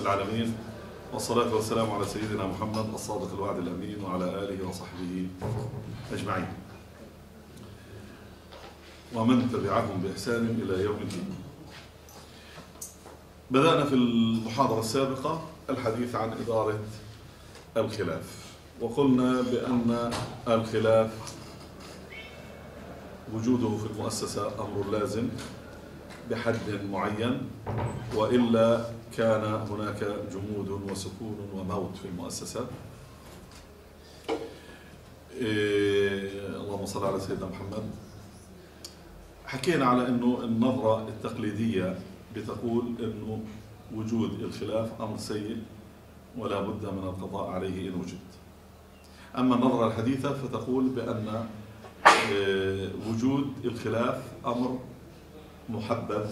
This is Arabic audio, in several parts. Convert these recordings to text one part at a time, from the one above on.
رب العالمين والصلاة والسلام على سيدنا محمد الصادق الوعد الأمين وعلى آله وصحبه أجمعين. ومن تبعهم بإحسان إلى يوم الدين. بدأنا في المحاضرة السابقة الحديث عن إدارة الخلاف. وقلنا بأن الخلاف وجوده في المؤسسة أمر لازم بحد معين وإلا كان هناك جمود وسكون وموت في المؤسسة. إيه اللهم صل على سيدنا محمد. حكينا على أنه النظرة التقليدية بتقول أنه وجود الخلاف أمر سيء ولا بد من القضاء عليه إن وجد. أما النظرة الحديثة فتقول بأن إيه وجود الخلاف أمر محبذ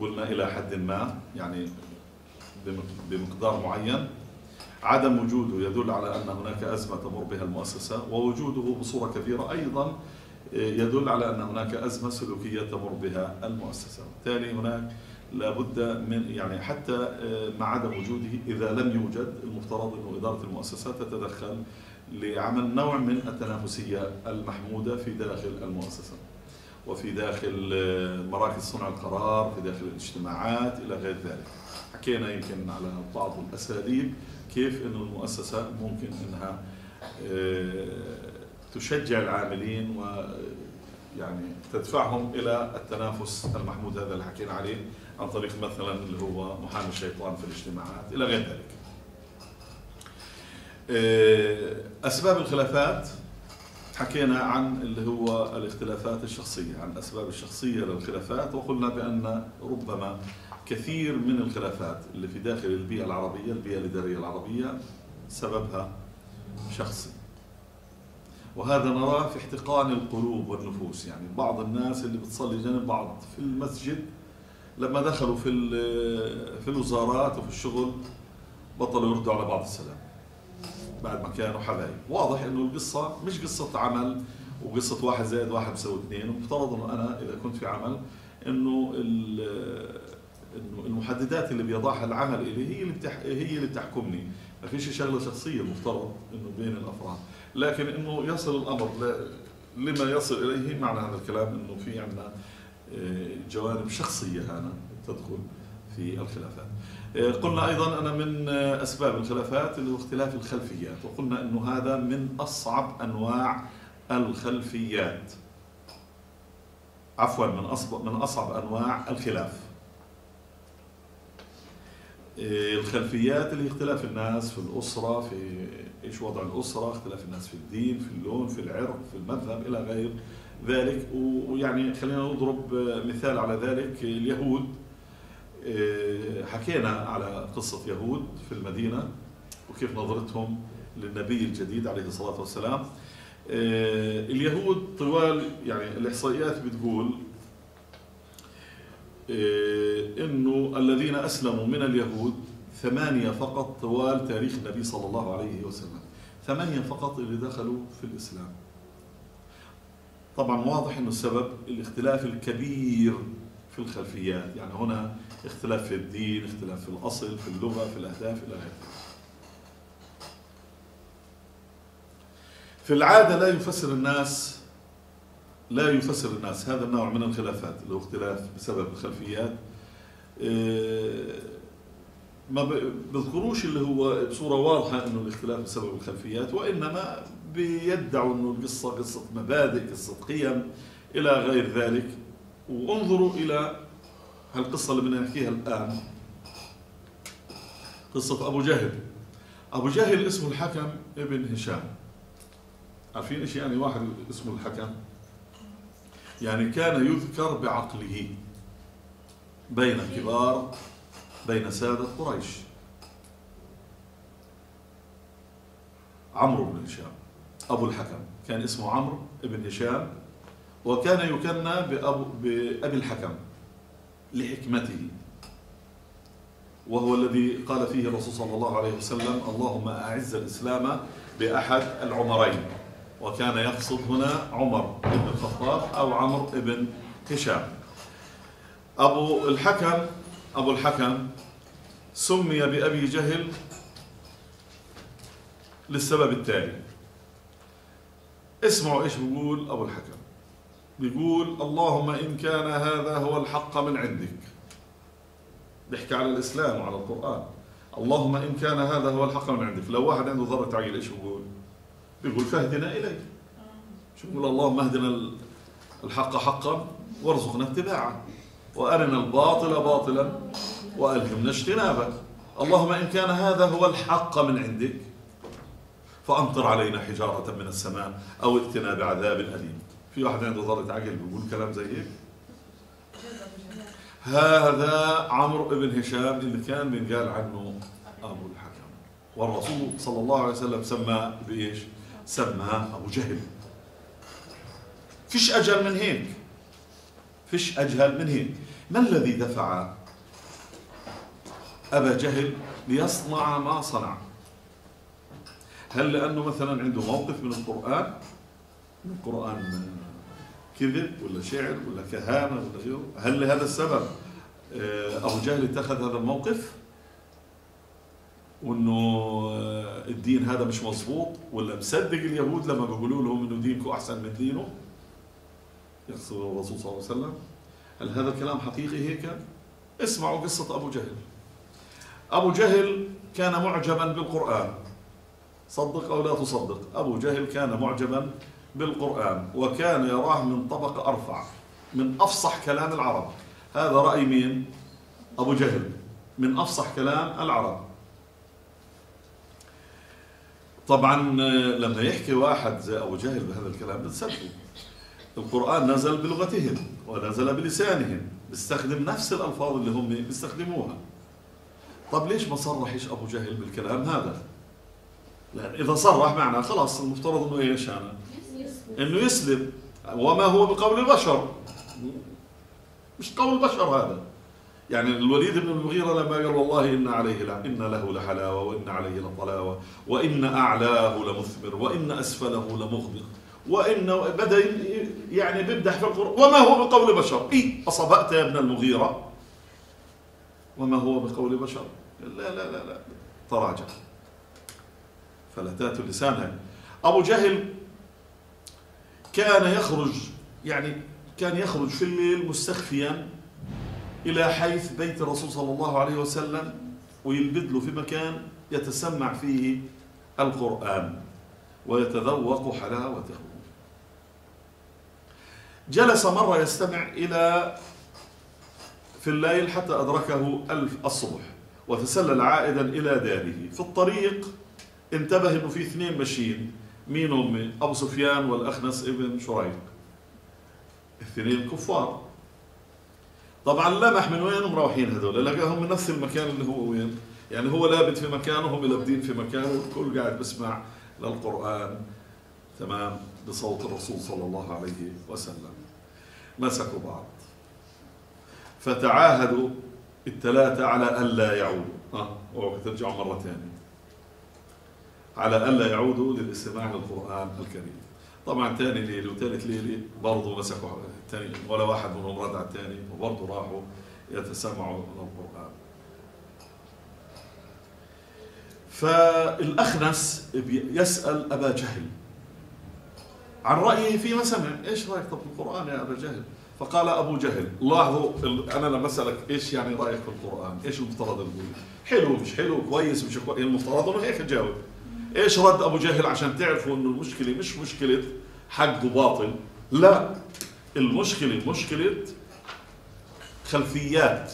قلنا إلى حد ما يعني بمقدار معين عدم وجوده يدل على أن هناك أزمة تمر بها المؤسسة ووجوده بصورة كبيرة أيضا يدل على أن هناك أزمة سلوكية تمر بها المؤسسة. بالتالي هناك لابد من يعني حتى مع عدم وجوده إذا لم يوجد المفترض أن إدارة المؤسسات تتدخل لعمل نوع من التنافسية المحمودة في داخل المؤسسة وفي داخل مراكز صنع القرار في داخل الاجتماعات إلى غير ذلك. حكينا يمكن على بعض الأساليب كيف أن المؤسسة ممكن أنها تشجع العاملين و يعني تدفعهم إلى التنافس المحمود هذا اللي حكينا عليه عن طريق مثلا اللي هو محامي الشيطان في الاجتماعات إلى غير ذلك. أسباب الخلافات حكينا عن اللي هو الاختلافات الشخصية عن الأسباب الشخصية للخلافات وقلنا بأن ربما كثير من الخلافات اللي في داخل البيئة العربية البيئة الإدارية العربية سببها شخصي. وهذا نراه في احتقان القلوب والنفوس. يعني بعض الناس اللي بتصلي جنب بعض في المسجد لما دخلوا في في الوزارات وفي الشغل بطلوا يردوا على بعض السلام بعد ما كانوا حبايب. واضح إنه القصة مش قصة عمل وقصة واحد زائد واحد بيساوي اثنين. ومفترض انه أنا إذا كنت في عمل إنه المحددات اللي بيضعها العمل إلي هي اللي بتح... هي اللي بتحكمني. ما فيش شغلة شخصية المفترض إنه بين الأفراد. لكن إنه يصل الأمر ل... لما يصل إليه معنى هذا الكلام إنه في عندنا جوانب شخصية هنا تدخل في الخلافات. قلنا أيضا أنا من أسباب الخلافات اللي هو اختلاف الخلفيات. وقلنا إنه هذا من أصعب أنواع الخلفيات. عفوا من اصعب من أصعب أنواع الخلاف. الخلفيات اللي اختلاف الناس في الأسرة في إيش وضع الأسرة اختلاف الناس في الدين في اللون في العرق في المذهب إلى غير ذلك. ويعني خلينا نضرب مثال على ذلك اليهود. حكينا على قصة يهود في المدينة وكيف نظرتهم للنبي الجديد عليه الصلاة والسلام. اليهود طوال يعني الإحصائيات بتقول إنه الذين أسلموا من اليهود ثمانية فقط طوال تاريخ النبي صلى الله عليه وسلم. ثمانية فقط اللي دخلوا في الإسلام. طبعا واضح أنه السبب الاختلاف الكبير في الخلفيات. يعني هنا اختلاف في الدين اختلاف في الأصل في اللغة في الأهداف إلى غيره في العادة لا يفسر الناس لا يفسر الناس. هذا النوع من الخلافات اللي هو اختلاف بسبب الخلفيات. ما بيذكروش اللي هو بصورة واضحة إنه الاختلاف بسبب الخلفيات وإنما بيدعوا إنه القصة قصة مبادئ قصة قيم إلى غير ذلك. وانظروا إلى هالقصة اللي بدنا نحكيها الآن. قصة أبو جهل. أبو جهل اسمه الحكم ابن هشام. عارفين إيش يعني واحد اسمه الحكم؟ يعني كان يذكر بعقله بين كبار بين سادة قريش. عمرو بن هشام أبو الحكم. كان اسمه عمرو بن هشام وكان يكنى بأبو بأبي الحكم لحكمته. وهو الذي قال فيه الرسول صلى الله عليه وسلم اللهم أعز الإسلام بأحد العمرين. وكان يقصد هنا عمر بن الخطاب أو عمرو بن هشام. أبو الحكم أبو الحكم سمي بأبي جهل للسبب التالي. اسمعوا إيش بيقول أبو الحكم. بيقول اللهم إن كان هذا هو الحق من عندك. بيحكي على الإسلام وعلى القرآن. اللهم إن كان هذا هو الحق من عندك. لو واحد عنده ذرة عقل إيش بيقول؟ بيقول فاهدنا إليه شو بيقول اللهم اهدنا الحق حقا وارزقنا اتباعه. وأرنا الباطل باطلا وألهمنا اجتنابه. اللهم إن كان هذا هو الحق من عندك فأمطر علينا حجارة من السماء أو ائتنا بعذاب أليم. في واحد عنده ذرة عقل بيقول كلام زي هيك. هذا عمرو بن هشام اللي كان بنقال عنه أبو الحكم. والرسول صلى الله عليه وسلم سماه بإيش؟ سماه أبو جهل. فيش أجل من هيك. فيش أجهل من هيك. ما الذي دفع أبا جهل ليصنع ما صنع؟ هل لأنه مثلا عنده موقف من القرآن؟ من القرآن كذب ولا شعر ولا كهانة ولا غيره هل لهذا السبب أبو جهل اتخذ هذا الموقف؟ وإنه آه، الدين هذا مش مظبوط ولا مصدق اليهود لما بيقولوا لهم إنه دينكم أحسن من دينه يقصد الرسول صلى الله عليه وسلم. هل هذا الكلام حقيقي هيك؟ اسمعوا قصة أبو جهل. أبو جهل كان معجبا بالقرآن. صدق أو لا تصدق أبو جهل كان معجبا بالقرآن وكان يراه من طبقة أرفع من أفصح كلام العرب. هذا رأي مين؟ أبو جهل من أفصح كلام العرب. طبعا لما يحكي واحد زي أبو جهل بهذا الكلام بتصدقوا القرآن نزل بلغتهم ونزل بلسانهم بيستخدم نفس الألفاظ اللي هم بيستخدموها. طب ليش ما صرحش أبو جهل بالكلام هذا؟ لأن إذا صرح معنا خلاص المفترض أنه إيش أنا أنه يسلم. وما هو بقول البشر مش قول البشر هذا. يعني الوليد بن المغيرة لما قال والله إن عليه لا إن له لحلاوة وإن عليه لطلاوة وإن أعلاه لمثمر وإن أسفله لمغبط وإنه بدأ يعني بيمدح في القرآن. وما هو بقول بشر؟ إيه أصبأت يا ابن المغيرة. وما هو بقول بشر؟ لا لا لا لا. تراجع. فلتات لسانها أبو جهل كان يخرج يعني كان يخرج في الليل مستخفيا إلى حيث بيت الرسول صلى الله عليه وسلم ويلبد له في مكان يتسمع فيه القرآن ويتذوق حلاوته جلس مرة يستمع إلى في الليل حتى أدركه ألف الصبح وتسلل عائدا إلى داره. في الطريق انتبه أنه في اثنين ماشيين مين هم أبو سفيان والأخنس ابن شريق. اثنين كفار. طبعا لمح من وين مروحين هذول؟ لقاهم من نفس المكان اللي هو وين؟ يعني هو لابد في مكانه هم لابدين في مكانه والكل قاعد بسمع للقرآن. تمام؟ بصوت الرسول صلى الله عليه وسلم. مسكوا بعض. فتعاهدوا الثلاثة على ألا يعودوا. ها؟ وقت ترجعوا مرة ثانية. على ألا يعودوا للاستماع للقرآن الكريم. طبعا ثاني ليلة وثالث ليلة برضه مسكوا. الثاني ولا واحد منهم رد على الثاني وبرضه راحوا يتسمعوا للقرآن فالأخنس يسأل أبا جهل عن رأيه فيما سمع. إيش رأيك؟ طب في القرآن يا أبا جهل. فقال أبو جهل لاحظوا أنا لما أسألك إيش يعني رأيك في القرآن؟ إيش المفترض أقول حلو مش حلو؟ كويس مش كويس؟ المفترض أنه هيك تجاوب إيش رد أبو جهل عشان تعرفوا أنه المشكلة مش مشكلة حق وباطل لا. المشكلة مشكلة خلفيات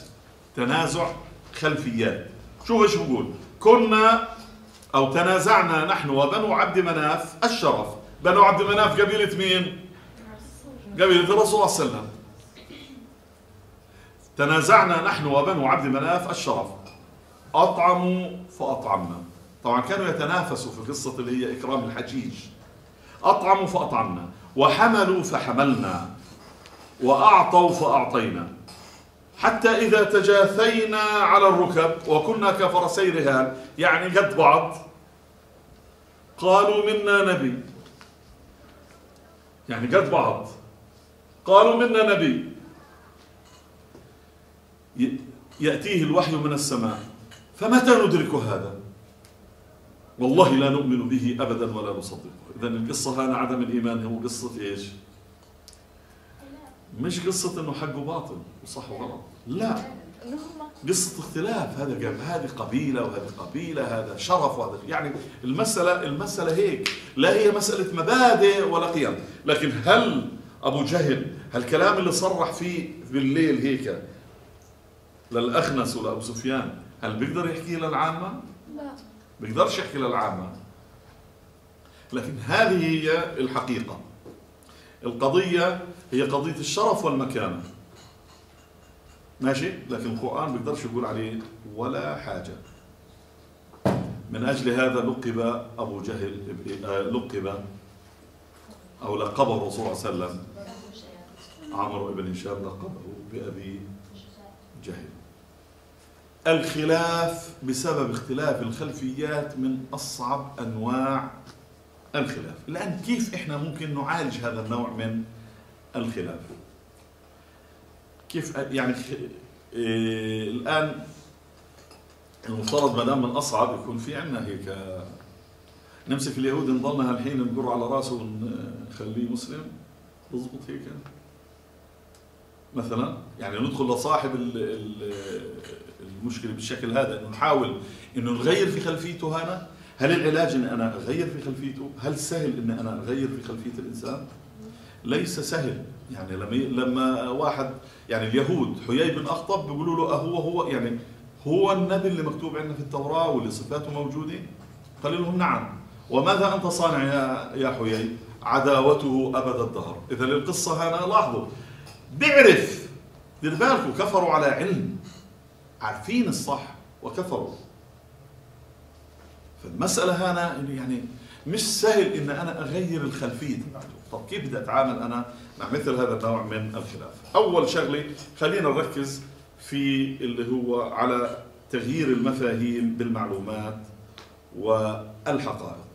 تنازع خلفيات. شوف إيش بقول؟ كنا أو تنازعنا نحن وبنو عبد مناف الشرف. بنو عبد مناف قبيلة مين؟ قبيلة الرسول صلى الله عليه وسلم. تنازعنا نحن وبنو عبد مناف الشرف. أطعموا فأطعمنا. طبعا كانوا يتنافسوا في قصة اللي هي إكرام الحجيج. أطعموا فأطعمنا. وحملوا فحملنا. وأعطوا فأعطينا. حتى إذا تجاثينا على الركب وكنا كفرسي رهان يعني قد بعض قالوا منا نبي. يعني قد بعض. قالوا منا نبي. يأتيه الوحي من السماء. فمتى ندرك هذا؟ والله لا نؤمن به أبدا ولا نصدقه إذا القصة هنا عدم الإيمان هو قصة إيش؟ مش قصة أنه حقه باطل وصح وغلط. لا. قصة اختلاف. هذا قال هذه قبيلة وهذه قبيلة. هذا شرف وهذا يعني المسألة المسألة هيك. لا هي مسألة مبادئ ولا قيم. لكن هل أبو جهل هالكلام اللي صرح فيه بالليل هيك للأخنس ولأبو سفيان هل بيقدر يحكيه للعامة؟ لا. بيقدرش يحكي للعامة. لكن هذه هي الحقيقة. القضية هي قضية الشرف والمكانة ماشي؟ لكن القرآن بيقدرش يقول عليه ولا حاجة. من أجل هذا لقب أبو جهل آه، لقب أو لقبه الرسول صلى الله عليه وسلم. عمرو بن هشام لقبه بأبي جهل. الخلاف بسبب اختلاف الخلفيات من أصعب أنواع الخلاف. الآن كيف إحنا ممكن نعالج هذا النوع من الخلاف. كيف يعني إيه الآن المفترض ما دام من أصعب يكون في عندنا هيك نمسك اليهود نضلنا هالحين نقر على راسه ونخليه مسلم؟ بضبط هيك؟ مثلا يعني ندخل لصاحب المشكلة بالشكل هذا إنه نحاول إنه نغير في خلفيته هنا هل العلاج إن أنا أغير في خلفيته؟ هل سهل إن أنا أغير في خلفية الإنسان؟ ليس سهل. يعني لما لما واحد يعني اليهود حيي بن أخطب بيقولوا له أهو هو يعني هو النبي اللي مكتوب عندنا في التوراة واللي صفاته موجودة؟ قال لهم نعم. وماذا أنت صانع يا يا حيي؟ عداوته أبد الدهر. إذا القصة هنا لاحظوا. بيعرف دير بالكم كفروا على علم. عارفين الصح وكفروا. فالمسألة هنا يعني مش سهل إن أنا أغير الخلفية. طب كيف بدي أتعامل أنا مع مثل هذا النوع من الخلاف؟ أول شغلة خلينا نركز في اللي هو على تغيير المفاهيم بالمعلومات والحقائق.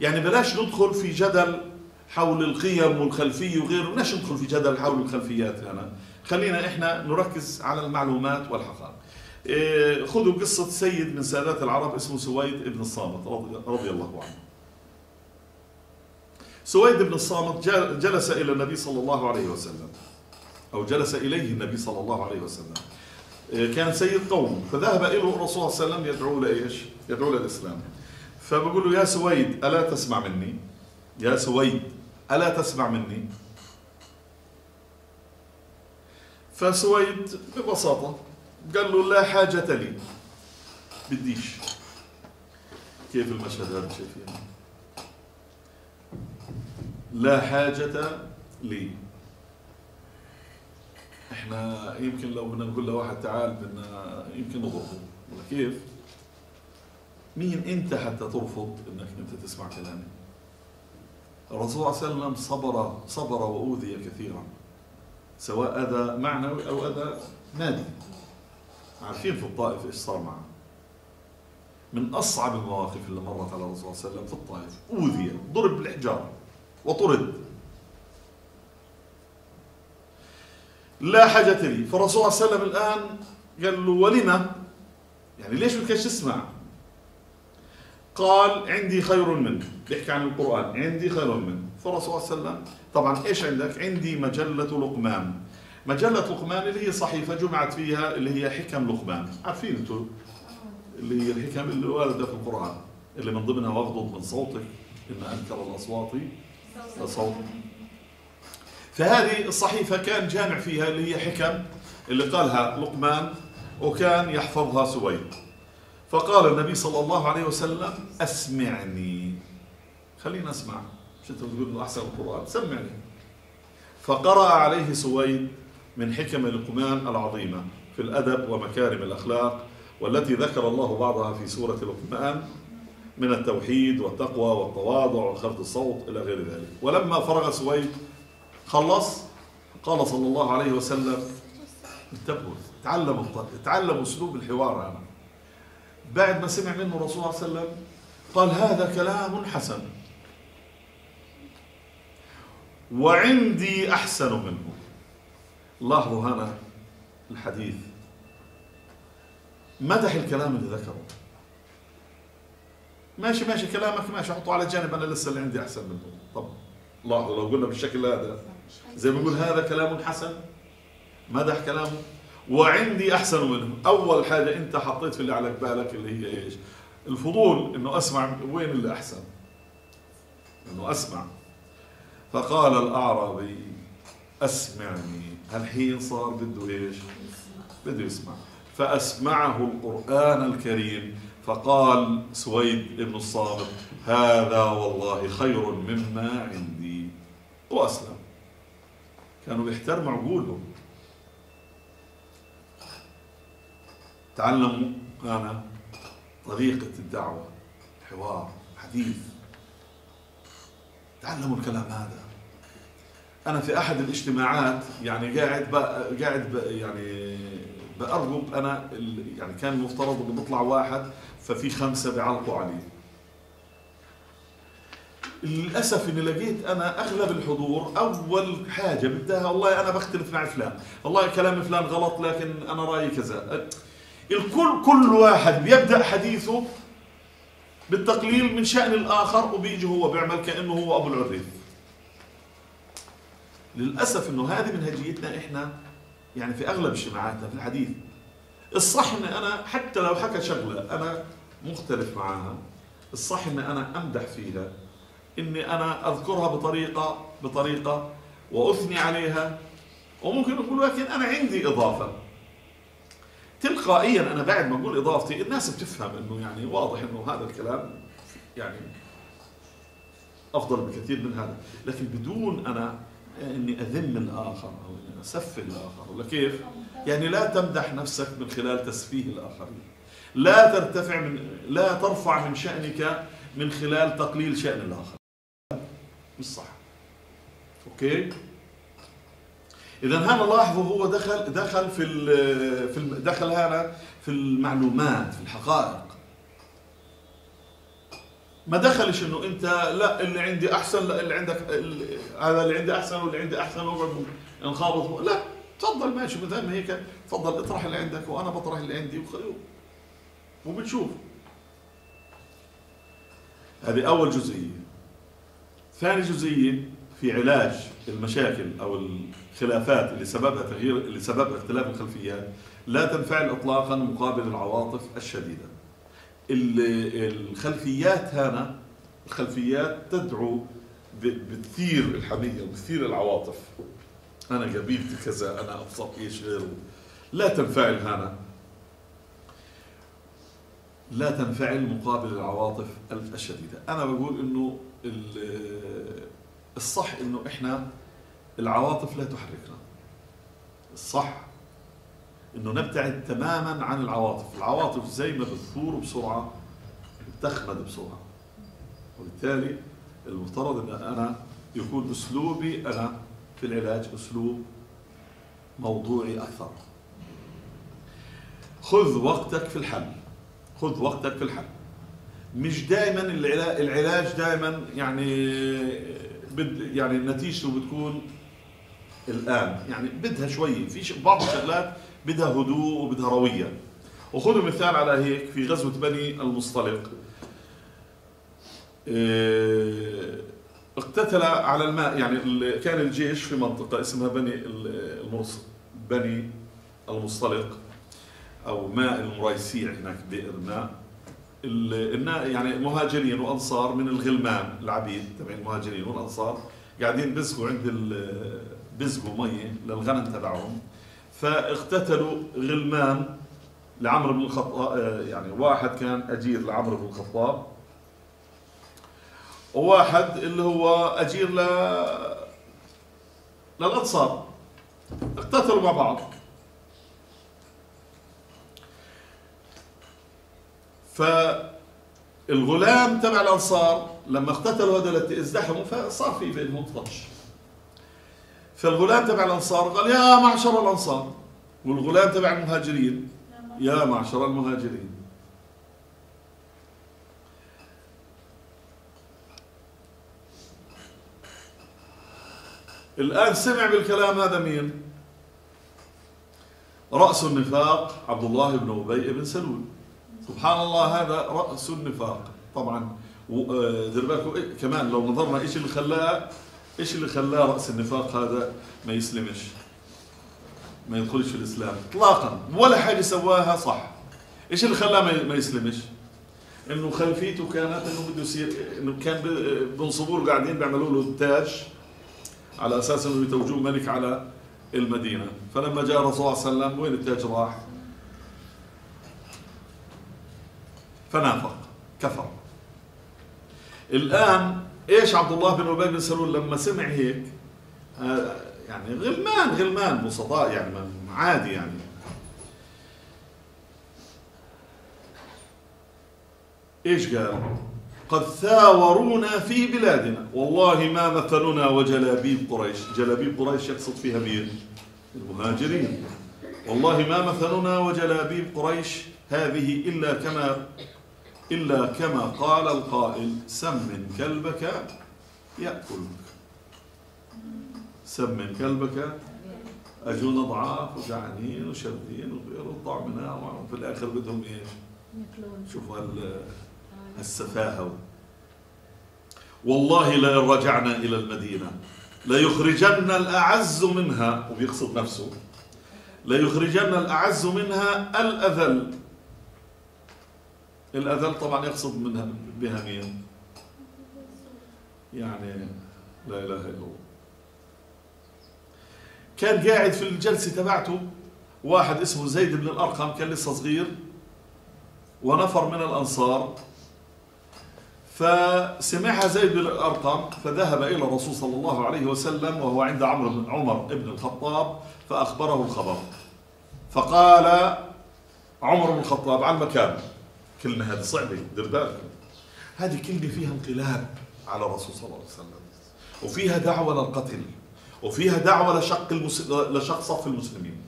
يعني بلاش ندخل في جدل حول القيم والخلفية وغيره بلاش ندخل في جدل حول الخلفيات هنا خلينا إحنا نركز على المعلومات والحقائق. إيه، خذوا قصة سيد من سادات العرب اسمه سويد بن الصامت رضي الله عنه. سويد بن الصامت جلس إلى النبي صلى الله عليه وسلم. أو جلس إليه النبي صلى الله عليه وسلم. إيه، كان سيد قوم. فذهب إلى الرسول صلى الله عليه وسلم يدعو لإيش يدعو للإسلام فبقول له يا سويد ألا تسمع مني؟ يا سويد ألا تسمع مني؟ فسويد ببساطة قال له لا حاجة لي. بديش. كيف المشهد هذا شايفين لا حاجة لي. إحنا يمكن لو بدنا نقول لواحد تعال بدنا يمكن نضربه كيف؟ مين أنت حتى ترفض إنك أنت تسمع كلامي؟ الرسول صلى الله عليه وسلم صبر صبر وأوذي كثيرا سواء أذى معنوي أو أذى مادي. عارفين في الطائف إيش صار معه؟ من أصعب المواقف اللي مرت على الرسول صلى الله عليه وسلم في الطائف. أوذي ضرب بالحجاره وطرد. لا حاجة لي. فالرسول صلى الله عليه وسلم الآن قال له ولما؟ يعني ليش بدكش تسمع قال عندي خير منه بيحكي عن القرآن عندي خير منه فالرسول صلى الله عليه وسلم طبعا إيش عندك؟ عندي مجلة لقمان. مجلة لقمان اللي هي صحيفة جمعت فيها اللي هي حكم لقمان. عارفين أنتم اللي هي الحكم اللي واردة في القرآن اللي من ضمنها واغضض من صوتك إن أنكر الأصوات. صوت فهذه الصحيفة كان جامع فيها اللي هي حكم اللي قالها لقمان وكان يحفظها سويد. فقال النبي صلى الله عليه وسلم أسمعني. خلينا أسمع مش أنت بتقول؟ أحسن القرآن. سمعني. فقرأ عليه سويد من حكم لقمان العظيمة في الأدب ومكارم الأخلاق والتي ذكر الله بعضها في سورة لقمان. من التوحيد والتقوى والتواضع وخفض الصوت إلى غير ذلك. ولما فرغ سويد خلص قال صلى الله عليه وسلم انتبهوا تعلموا تعلموا أسلوب الحوار هذا. بعد ما سمع منه الرسول صلى الله عليه وسلم قال هذا كلام حسن. وعندي أحسن منه. لاحظوا هنا الحديث. مدح الكلام اللي ذكره. ماشي ماشي كلامك ماشي. حطه على جانب أنا لسه اللي عندي أحسن منه. طب. لاحظوا لو قلنا بالشكل هذا زي ما بقول هذا كلام حسن. مدح كلامه. وعندي أحسن منه. أول حاجة أنت حطيت في اللي على بالك اللي هي إيش؟ الفضول إنه أسمع وين اللي أحسن. إنه أسمع. فقال الأعرابي أسمعني. الحين صار بده إيش؟ بده يسمع. فأسمعه القرآن الكريم. فقال سويد بن الصامت هذا والله خير مما عندي. وأسلم. كانوا بيحترموا عقولهم. تعلموا أنا طريقة الدعوة حوار حديث. تعلموا الكلام هذا. أنا في أحد الاجتماعات يعني قاعد قاعد يعني بأرغب أنا يعني كان المفترض إنه بيطلع واحد ففي خمسة بيعلقوا عليه. للأسف إني لقيت أنا أغلب الحضور أول حاجة بدها والله أنا بختلف مع فلان والله كلام فلان غلط لكن أنا رأيي كذا. الكل كل واحد بيبدأ حديثه بالتقليل من شأن الآخر وبيجي هو بيعمل كأنه هو أبو العريف للأسف إنه هذه منهجيتنا إحنا يعني في أغلب اجتماعاتنا في الحديث. الصح إني أنا حتى لو حكى شغلة أنا مختلف معها الصح اني أنا أمدح فيها. إني أنا أذكرها بطريقه بطريقة وأثني عليها. وممكن أقول لكن أنا عندي إضافة. تلقائيا أنا بعد ما أقول إضافتي الناس بتفهم إنه يعني واضح إنه هذا الكلام يعني أفضل بكثير من هذا. لكن بدون أنا إني أذم الآخر أو إني اسفه الآخر. ولا كيف؟ يعني لا تمدح نفسك من خلال تسفيه الآخرين. لا ترتفع من لا ترفع من شأنك من خلال تقليل شأن الآخر. مش صح. أوكي؟ اذا هذا لاحظوا هو دخل دخل في في دخل هذا في المعلومات في الحقائق. ما دخلش إنه أنت لا اللي عندي أحسن لا اللي عندك هذا اللي عندي أحسن واللي عندي أحسن نخابط لا تفضل ماشي مثل ما هيك تفضل اطرح اللي عندك وأنا بطرح اللي عندي وبتشوف هذه أول جزئية ثاني جزئية في علاج المشاكل أو الخلافات اللي سببها تغيير اللي سببها اختلاف الخلفيات لا تنفعل اطلاقا مقابل العواطف الشديدة. الخلفيات هنا الخلفيات تدعو بتثير الحمية وبتثير العواطف. أنا قبيلتي كذا أنا ابسط إيش غيره. لا تنفعل هنا لا تنفعل مقابل العواطف الشديده. أنا بقول إنه الصح إنه إحنا العواطف لا تحركنا. الصح إنه نبتعد تماما عن العواطف. العواطف زي ما بتثور بسرعة بتخمد بسرعة. وبالتالي المفترض إن أنا يكون أسلوبي أنا في العلاج أسلوب موضوعي أكثر. خذ وقتك في الحل. خذ وقتك في الحل مش دائما العلاج دائما يعني بد يعني نتيجته بتكون الآن. يعني بدها شوي. في بعض الشغلات بدها هدوء وبدها روية. وخذوا مثال على هيك في غزوة بني المصطلق. إيه، اقتتل على الماء يعني كان الجيش في منطقة اسمها بني المرص بني المصطلق. أو ماء المريسيع هناك بئر ماء. يعني مهاجرين وانصار من الغلمان العبيد تبع المهاجرين والأنصار قاعدين بيسقوا عند بيسقوا ميه للغنم تبعهم. فاقتتلوا غلمان لعمرو بن الخطاب يعني واحد كان أجير لعمرو بن الخطاب. وواحد اللي هو أجير ل للأنصار. اقتتلوا مع بعض. فالغلام تبع الأنصار لما اقتتلوا هذول ازدحموا فصار في بينهم طش فالغلام تبع الأنصار قال يا معشر الأنصار. والغلام تبع المهاجرين يا معشر المهاجرين. الآن سمع بالكلام هذا مين؟ رأس النفاق عبد الله بن أبي بن سلول. سبحان الله هذا رأس النفاق. طبعا آه، دير بالكم إيه، كمان لو نظرنا إيش اللي خلاه إيش اللي خلاه رأس النفاق هذا ما يسلمش. ما يدخلش في الإسلام. إطلاقا ولا حاجة سواها صح. إيش اللي خلاه ما يسلمش؟ إنه خلفيته كانت إنه بده يصير إنه كان بنصبوا له قاعدين بيعملوا له التاج على أساس إنه يتوجوه ملك على المدينة. فلما جاء الرسول صلى الله عليه وسلم وين التاج راح؟ فنافق كفر. الآن إيش عبد الله بن أبي بن سلول لما سمع هيك؟ آه، يعني غلمان غلمان بسطاء يعني عادي يعني. إيش قال؟ قد ثاورونا في بلادنا. والله ما مثلنا وجلابيب قريش. جلابيب قريش يقصد فيها مين؟ المهاجرين. والله ما مثلنا وجلابيب قريش هذه إلا كما إلا كما قال القائل سمن كلبك يأكلك. سمن كلبك أجون ضعاف وجعانين وشردين وغيره طعمنا وفي الآخر بدهم إيش؟ شوفوا السفاهة والله لئن رجعنا إلى المدينة. ليخرجن الأعز منها. وبيقصد نفسه. ليخرجن الأعز منها الأذل. الأذل طبعا يقصد منها بها مين يعني لا إله إلا الله. كان قاعد في الجلسة تبعته واحد اسمه زيد بن الأرقم كان لسه صغير ونفر من الأنصار. فسمعها زيد بن الأرقم فذهب إلى الرسول صلى الله عليه وسلم وهو عند عمرو بن عمر بن الخطاب فأخبره الخبر. فقال عمر بن الخطاب على المكان كلمة هذه صعبة دير بالك. هذه كلمة فيها انقلاب على الرسول صلى الله عليه وسلم وفيها دعوة للقتل وفيها دعوة لشق المس... لشق صف المسلمين.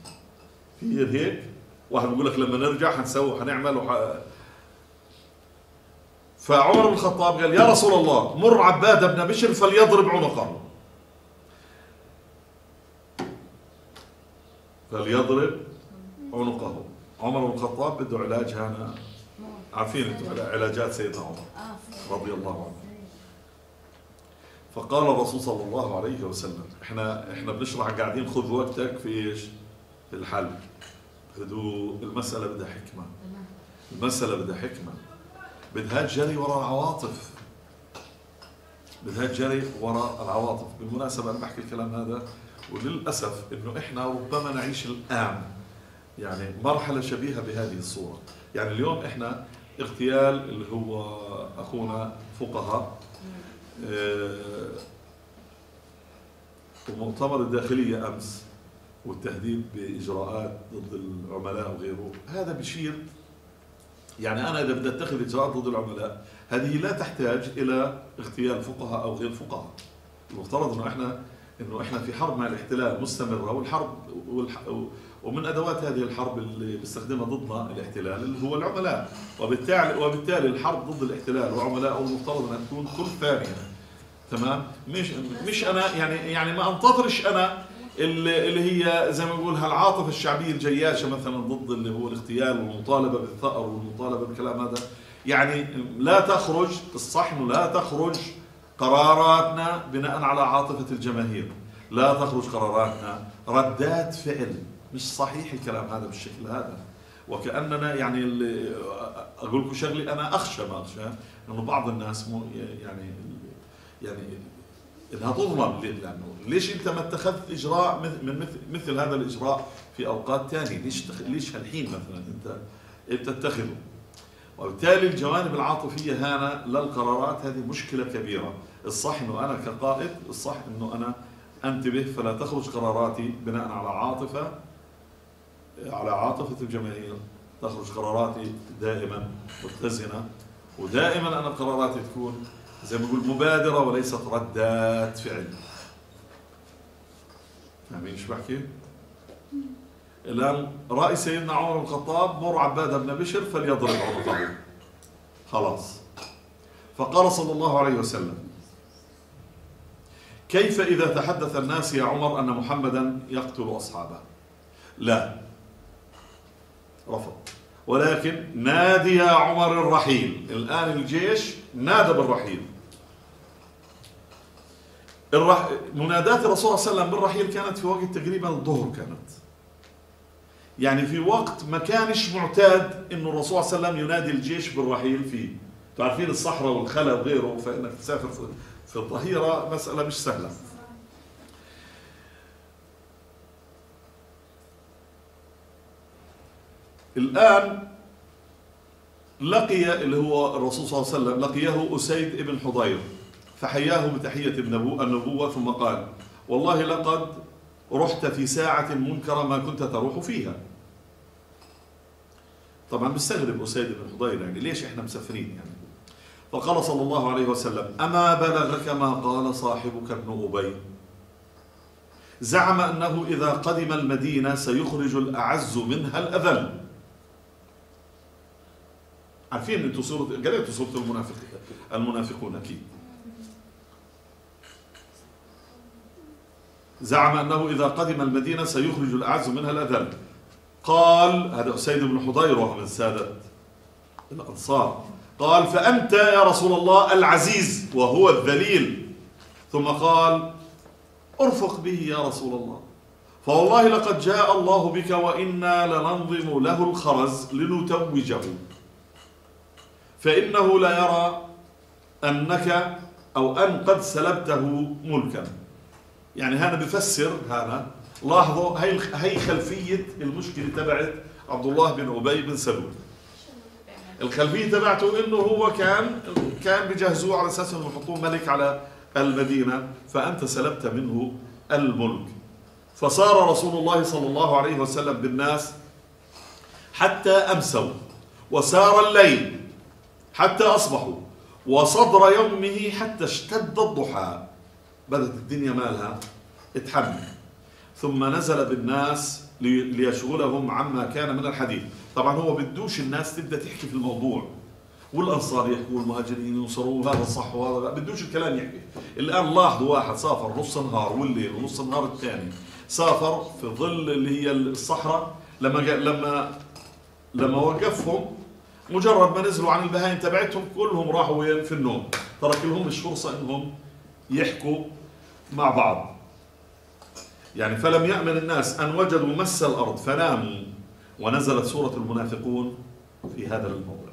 في هيك؟ واحد بيقول لك لما نرجع حنسوي حنعمل وح... فعمر بن الخطاب قال يا رسول الله مر عباد بن بشر فليضرب عنقه. فليضرب عنقه. عمر بن الخطاب بده علاج هنا. عارفين علاجات سيدنا عمر رضي الله عنه. فقال الرسول صلى الله عليه وسلم إحنا إحنا بنشرح قاعدين خذ وقتك في إيش؟ في الحل. هدوء المسألة بدها حكمة. المسألة بدها حكمة. بدها جري وراء العواطف. بدها جري وراء العواطف. بالمناسبة أنا بحكي الكلام هذا وللأسف أنه إحنا ربما نعيش الآن يعني مرحلة شبيهة بهذه الصورة. يعني اليوم إحنا اغتيال اللي هو أخونا فقهاء ومؤتمر آه، الداخلية أمس والتهديد بإجراءات ضد العملاء وغيره. هذا بشير يعني أنا إذا بدي أتخذ إجراءات ضد العملاء هذه لا تحتاج إلى اغتيال فقهاء أو غير فقهاء. المفترض أنه إحنا أنه إحنا في حرب مع الاحتلال مستمرة والحرب والح... ومن أدوات هذه الحرب اللي بيستخدمها ضدنا الاحتلال اللي هو العملاء. وبالتالي وبالتالي الحرب ضد الاحتلال وعملائه المفترض أنها تكون كل ثانية. تمام؟ مش مش أنا يعني يعني ما أنتظرش أنا اللي هي زي ما بقول هالعاطفة الشعبية الجياشة مثلا ضد اللي هو الاغتيال والمطالبة بالثأر والمطالبة بالكلام هذا. يعني لا تخرج الصح انه لا تخرج قراراتنا بناء على عاطفة الجماهير. لا تخرج قراراتنا. ردات فعل. مش صحيح الكلام هذا بالشكل هذا. وكأننا يعني أقول لكم شغله أنا أخشى ما اخشى انه بعض الناس مو يعني يعني انها تظلم لأنه ليش أنت ما اتخذت إجراء من مثل, مثل هذا الإجراء في أوقات ثانية ليش ليش هالحين مثلا انت بتتخذه وبالتالي الجوانب العاطفية هنا للقرارات هذه مشكلة كبيرة. الصح إنه أنا كقائد الصح إنه أنا أنتبه فلا تخرج قراراتي بناء على عاطفة على عاطفة الجماهير تخرج قراراتي دائما متزنة. ودائما أنا قراراتي تكون زي ما نقول مبادرة وليست ردات فعل. فاهمين إيش بحكي؟ الآن رأي سيدنا عمر بن الخطاب مر عباد بن بشر فليضرب عنقه خلاص. فقال صلى الله عليه وسلم كيف إذا تحدث الناس يا عمر أن محمدا يقتل أصحابه؟ لا. رفض. ولكن نادي يا عمر الرحيل. الآن الجيش نادى بالرحيل. الرح... منادات الرسول صلى الله عليه وسلم بالرحيل كانت في وقت تقريبا الظهر كانت. يعني في وقت ما كانش معتاد إنه الرسول صلى الله عليه وسلم ينادي الجيش بالرحيل فيه. تعرفين الصحراء والخلا وغيره فإنك تسافر في الظهيرة مسألة مش سهلة. الآن لقي اللي هو الرسول صلى الله عليه وسلم لقيه أسيد بن حضير فحياه بتحية النبوة ثم قال والله لقد رحت في ساعة منكرة ما كنت تروح فيها. طبعا بستغرب أسيد بن حضير يعني ليش إحنا مسافرين يعني؟ فقال صلى الله عليه وسلم أما بلغك ما قال صاحبك ابن أبي؟ زعم أنه إذا قدم المدينة سيخرج الأعز منها الأذل. عارفين أنتم سوره قريتوا سوره المنافقين المنافقون أكيد. زعم أنه إذا قدم المدينة سيخرج الأعز منها الأذل. قال هذا اسيد بن حضير وهو من ساده الأنصار. قال فأنت يا رسول الله العزيز وهو الذليل. ثم قال ارفق به يا رسول الله. فوالله لقد جاء الله بك وإنا لننظم له الخرز لنتوجه. فإنه لا يرى أنك أو أن قد سلبته ملكا. يعني هذا بفسر هذا. لاحظوا هي هي خلفية المشكلة تبعت عبد الله بن أبي بن سلول. الخلفية تبعته إنه هو كان كان بجهزوه على أساس إنه يحطوه ملك على المدينة فأنت سلبت منه الملك. فصار رسول الله صلى الله عليه وسلم بالناس حتى أمسوا وسار الليل حتى أصبحوا وصدر يومه حتى اشتد الضحى. بدأت الدنيا مالها تحمل ثم نزل بالناس ليشغلهم عما كان من الحديث. طبعا هو بدوش الناس تبدأ تحكي في الموضوع. والأنصار يحكوا والمهاجرين ينصروا وهذا صح وهذا بدوش الكلام يحكي. الآن لاحظوا واحد سافر نص النهار والليل ونص النهار الثاني. سافر في ظل اللي هي الصحراء. لما لما لما وقفهم مجرد ما نزلوا عن البهايم تبعتهم كلهم راحوا وين في النوم. ترك لهمش فرصة إنهم يحكوا مع بعض. يعني فلم يأمن الناس أن وجدوا مس الأرض فناموا ونزلت سورة المنافقون في هذا الموضع.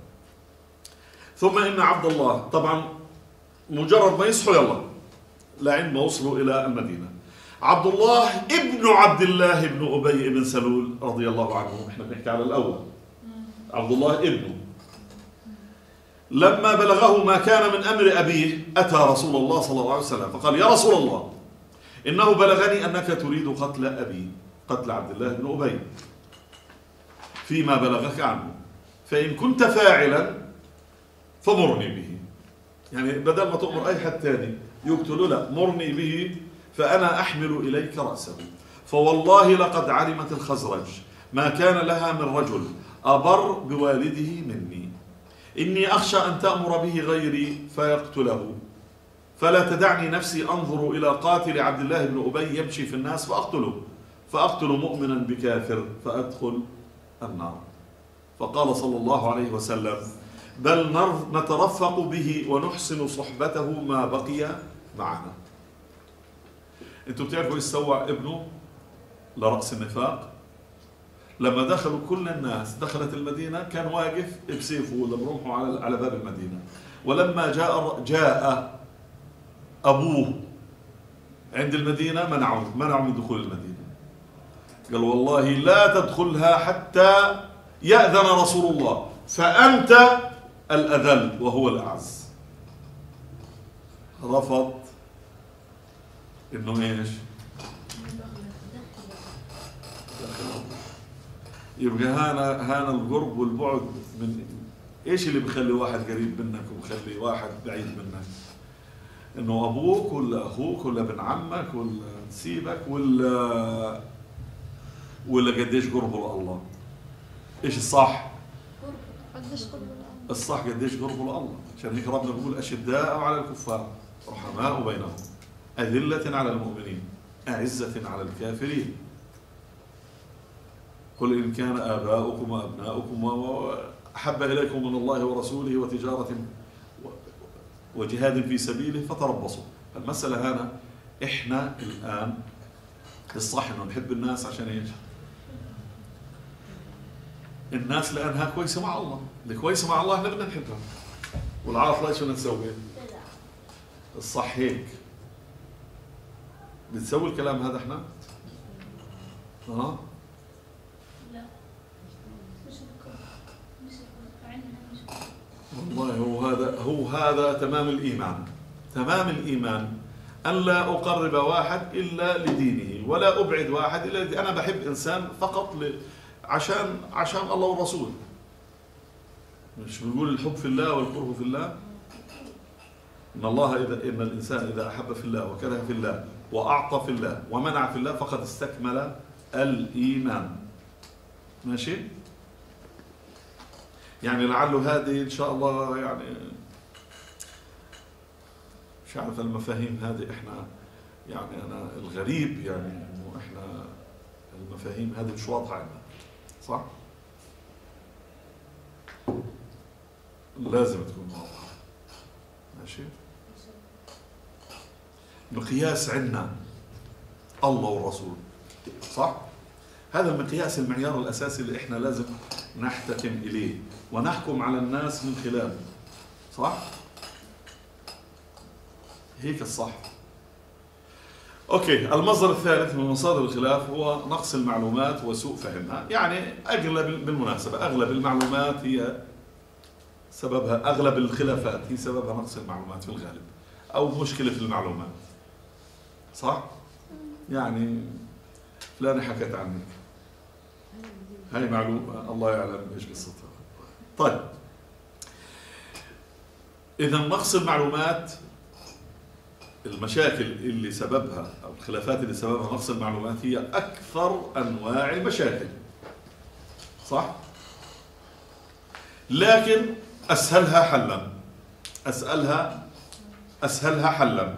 ثم إن عبد الله طبعا مجرد ما يصحوا يلا لعند ما وصلوا إلى المدينة. عبد الله ابن عبد الله بن أبي بن سلول رضي الله عنه إحنا بنحكي على الأول. عبد الله ابنه لما بلغه ما كان من أمر أبيه أتى رسول الله صلى الله عليه وسلم فقال يا رسول الله إنه بلغني أنك تريد قتل أبي قتل عبد الله بن أبي فيما بلغك عنه. فإن كنت فاعلا فمرني به. يعني بدل ما تؤمر أي حد ثاني يقتله لا مرني به فأنا أحمل إليك رأسه. فوالله لقد علمت الخزرج ما كان لها من رجل أبر بوالده مني. إني أخشى أن تأمر به غيري فيقتله. فلا تدعني نفسي أنظر إلى قاتل عبد الله بن أبي يمشي في الناس فأقتله. فأقتل مؤمنا بكافر فأدخل النار. فقال صلى الله عليه وسلم بل نترفق به ونحسن صحبته ما بقي معنا. أنتوا بتعرفوا إيش سوى ابنه؟ لرأس النفاق. لما دخلوا كل الناس دخلت المدينة كان واقف بسيفه ولا برمحه على على باب المدينة. ولما جاء جاء أبوه عند المدينة منعوا منعوا من دخول المدينة. قال والله لا تدخلها حتى يأذن رسول الله. فأنت الأذل وهو الأعز. رفض إنه إيش؟ يبقى هانا هانا القرب والبعد من إيش اللي بخلي واحد قريب منك وبخلي واحد بعيد منك؟ إنه أبوك ولا أخوك ولا ابن عمك ولا نسيبك ولا ولا قديش قربه لله؟ إيش الصح؟ قديش قربه الصح قديش قربه لله عشان هيك ربنا بيقول أشداء على الكفار رحماء بينهم أذلة على المؤمنين أعزة على الكافرين قل إن كان آباؤكم وأبناؤكم وأحب إليكم من الله ورسوله وتجارة وجهاد في سبيله فتربصوا المسألة هنا إحنا الآن الصح إنه نحب الناس عشان إيش؟ الناس لأنها كويسة مع الله اللي كويسة مع الله إحنا بدنا نحبها والعرف شو نسوي؟ الصح هيك بتسوي الكلام هذا إحنا؟ أه والله هو هذا هو هذا تمام الإيمان. تمام الإيمان. أن لا أقرب واحد إلا لدينه ولا أبعد واحد إلا لدينه. أنا بحب إنسان فقط ل... عشان عشان الله والرسول مش بنقول الحب في الله والكره في الله؟ إن الله اذا إن الإنسان إذا أحب في الله وكره في الله وأعطى في الله ومنع في الله فقد استكمل الإيمان. ماشي؟ يعني لعله هذه إن شاء الله يعني مش عارف المفاهيم هذه إحنا يعني أنا الغريب يعني إنه إحنا المفاهيم هذه مش واضحة عندنا صح؟ لازم تكون واضحة ماشي؟ مقياس عندنا الله والرسول صح؟ هذا المقياس المعيار الأساسي اللي إحنا لازم نحتكم إليه ونحكم على الناس من خلاله صح؟ هيك الصح. أوكي المصدر الثالث من مصادر الخلاف هو نقص المعلومات وسوء فهمها. يعني أغلب بالمناسبة أغلب المعلومات هي سببها أغلب الخلافات هي سببها نقص المعلومات في الغالب أو مشكلة في المعلومات. صح؟ يعني فلانة حكت عنك. هاي معلومة الله يعلم إيش قصتها. طيب. إذا نقص المعلومات المشاكل اللي سببها أو الخلافات اللي سببها نقص المعلومات هي أكثر أنواع المشاكل. صح؟ لكن أسهلها حلا. أسألها أسهلها حلا.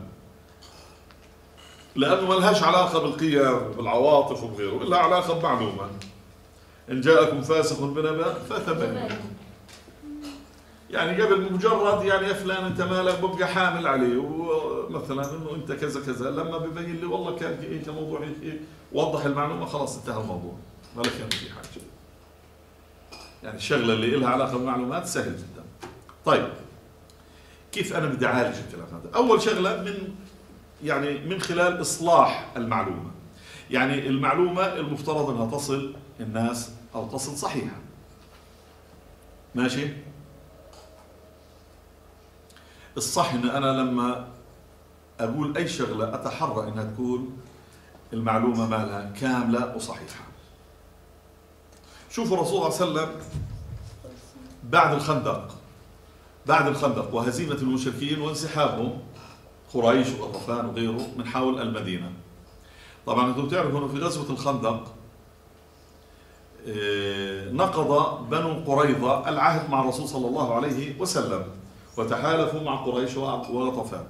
لأنه ما لهاش علاقة بالقيم بالعواطف وبغيره إلا علاقة بمعلومة. إن جاءكم فاسق بنبأ فتبينوا يعني قبل مجرد يعني يا فلان انت مالك ببقى حامل عليه ومثلا إنه أنت كذا كذا لما ببين لي والله كان هيك موضوع هيك وضح المعلومة خلاص انتهى الموضوع ما كان في حاجة. يعني الشغلة اللي لها علاقة بالمعلومات سهل جدا. طيب كيف أنا بدي أعالج الكلام هذا؟ أول شغلة من يعني من خلال إصلاح المعلومة. يعني المعلومة المفترض أنها تصل الناس أو تصل صحيحه ماشي؟ الصح إن أنا لما أقول أي شغلة أتحرى إنها تكون المعلومة مالها كاملة وصحيحة. شوفوا الرسول صلى الله عليه وسلم بعد الخندق بعد الخندق وهزيمة المشركين وانسحابهم قريش وغطفان وغيره من حول المدينة. طبعا أنتم تعرفوا إنه في غزوة الخندق آه، نقض بنو قريظة العهد مع الرسول صلى الله عليه وسلم. وتحالفوا مع قريش وغطفان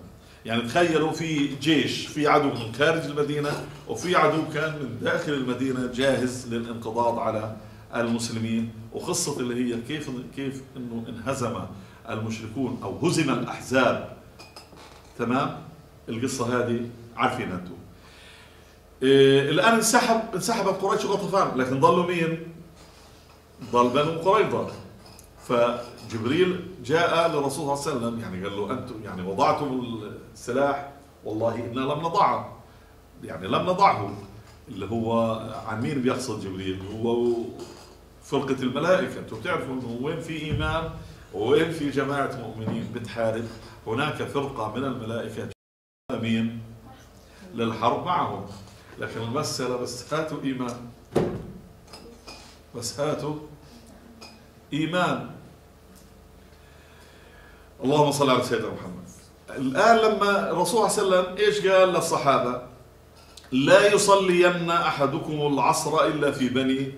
يعني تخيلوا في جيش في عدو من خارج المدينة وفي عدو كان من داخل المدينة جاهز للانقضاض على المسلمين. وقصة اللي هي كيف كيف إنه انهزم المشركون أو هزم الأحزاب. تمام؟ القصة هذه عارفين أنتم. إيه الآن انسحب انسحب قريش وغطفان لكن ضلوا مين؟ ضل بنو قريظة. فجبريل جاء للرسول صلى الله عليه وسلم يعني قال له أنتم يعني وضعتم السلاح والله إنا لم نضعه. يعني لم نضعه اللي هو عن مين بيقصد جبريل هو فرقة الملائكة. أنتم بتعرفوا إنه وين في إيمان وين في جماعة مؤمنين بتحارب؟ هناك فرقة من الملائكة مين للحرب معهم. لكن المسألة بس هاتوا إيمان. بس هاتوا إيمان. اللهم صل على سيدنا محمد. الآن لما الرسول صلى الله عليه وسلم إيش قال للصحابة؟ لا يصلين أحدكم العصر إلا في بني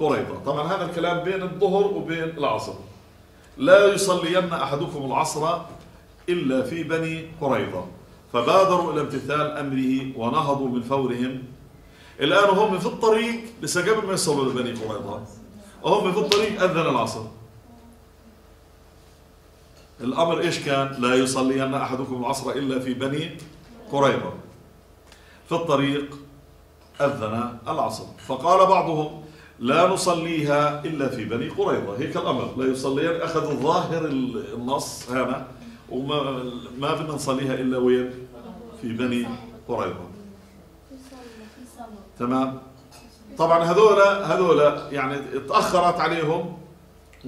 قريظة. طبعا هذا الكلام بين الظهر وبين العصر. لا يصلين أحدكم العصر إلا في بني قريظة. فبادروا إلى امتثال أمره ونهضوا من فورهم. الآن هم في الطريق لسه قبل ما يوصلوا لبني قريظة. وهم في الطريق أذن العصر. الأمر إيش كان؟ لا يصلين أحدكم العصر إلا في بني قريظة. في الطريق أذن العصر. فقال بعضهم لا نصليها إلا في بني قريظة. هيك الأمر. لا يصلين أخذوا ظاهر النص هنا وما ما بدنا نصليها إلا وين؟ في بني قريظة. تمام؟ طبعا هذول هذول يعني تأخرت عليهم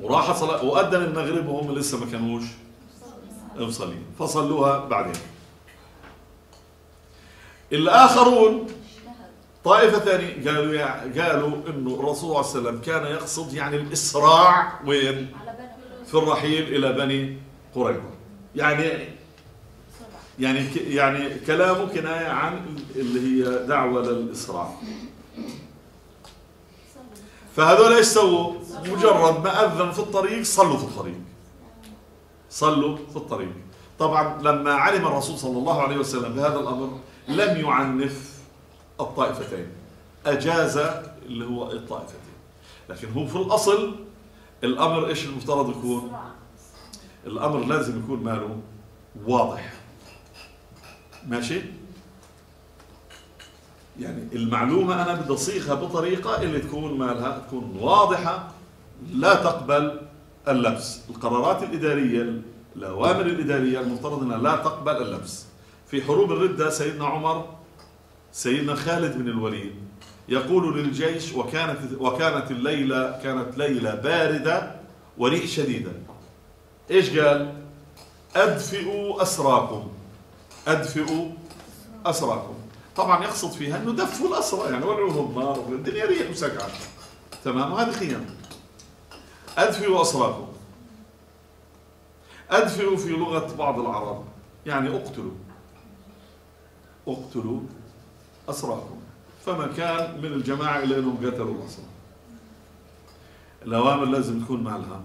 وراحت صلاة وأذن المغرب وهم لسه ما كانوش مصلين فصلوها بعدين الآخرون طائفة ثانية قالوا يعني قالوا إنه الرسول صلى الله عليه وسلم كان يقصد يعني الإسراع وين؟ في الرحيل إلى بني قريظة. يعني يعني يعني كلامه كناية عن اللي هي دعوة للإسراع. فهذول إيش سووا؟ مجرد ما أذن في الطريق صلوا في الطريق. صلوا في الطريق. طبعا لما علم الرسول صلى الله عليه وسلم بهذا الأمر لم يعنف الطائفتين. أجاز اللي هو الطائفتين. لكن هو في الأصل الأمر إيش المفترض يكون؟ الأمر لازم يكون ماله واضح. ماشي؟ يعني المعلومة أنا بدي أصيغها بطريقة اللي تكون مالها تكون واضحة لا تقبل اللبس القرارات الإدارية الأوامر الإدارية المفترض أنها لا تقبل اللبس في حروب الردة سيدنا عمر سيدنا خالد بن الوليد يقول للجيش وكانت وكانت الليلة كانت ليلة باردة وريح شديدة. إيش قال؟ أدفئوا أسراكم. أدفئوا أسراكم. طبعا يقصد فيها إنه دفوا الاسرى يعني ولعوهم نار الدنيا ريح وسقعة. تمام؟ وهذه خيانة. أدفئوا اسراكم أدفئوا في لغة بعض العرب. يعني اقتلوا. اقتلوا أسراكم فما كان من الجماعة إلا أنهم قتلوا الأسرى الأوامر لازم تكون مالها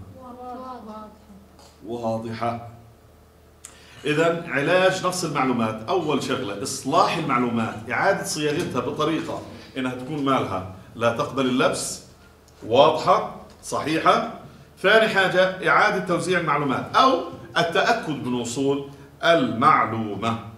واضحة. إذا علاج نقص المعلومات. أول شغلة إصلاح المعلومات. إعادة صياغتها بطريقة إنها تكون مالها لا تقبل اللبس. واضحة صحيحة. ثاني حاجة إعادة توزيع المعلومات أو التأكد من وصول المعلومة.